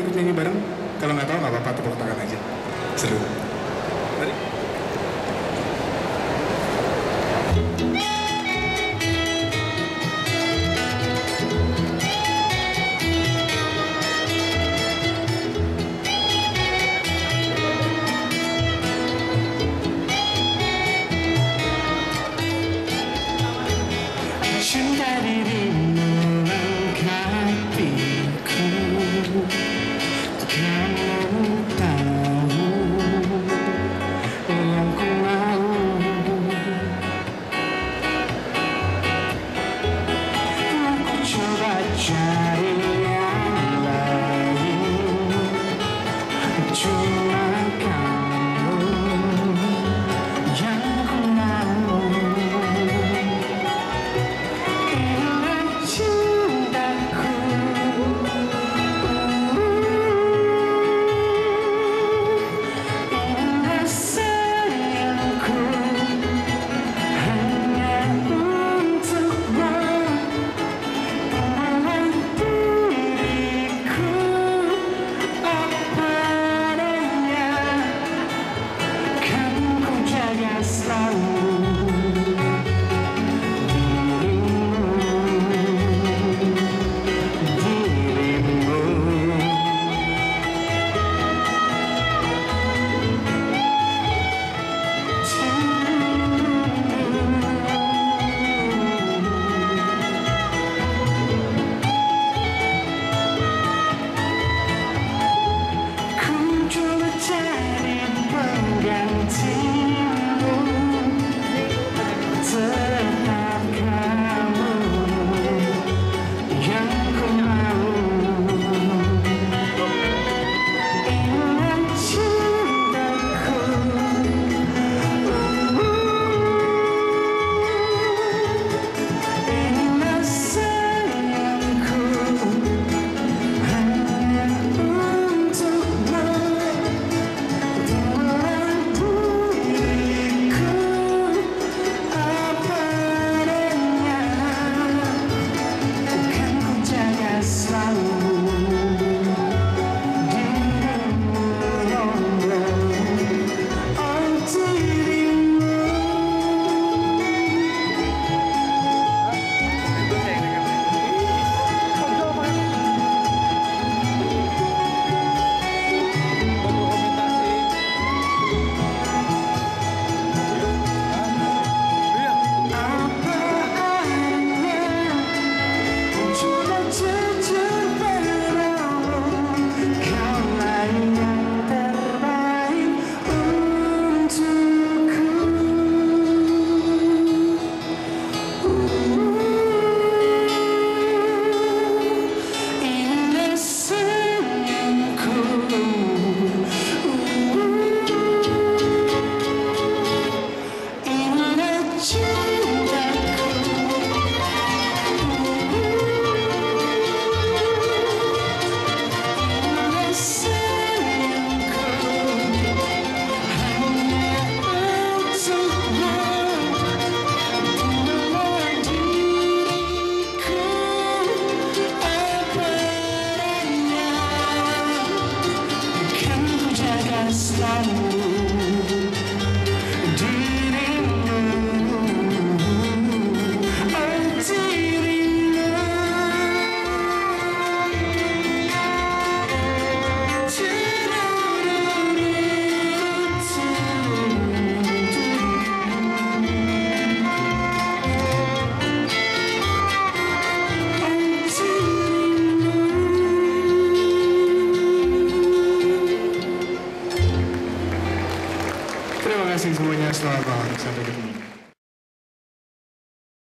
ikut nyanyi bareng? Kalau nggak tahu nggak apa-apa tepuk tangan aja. Seru. vocês vão olhar sua avó,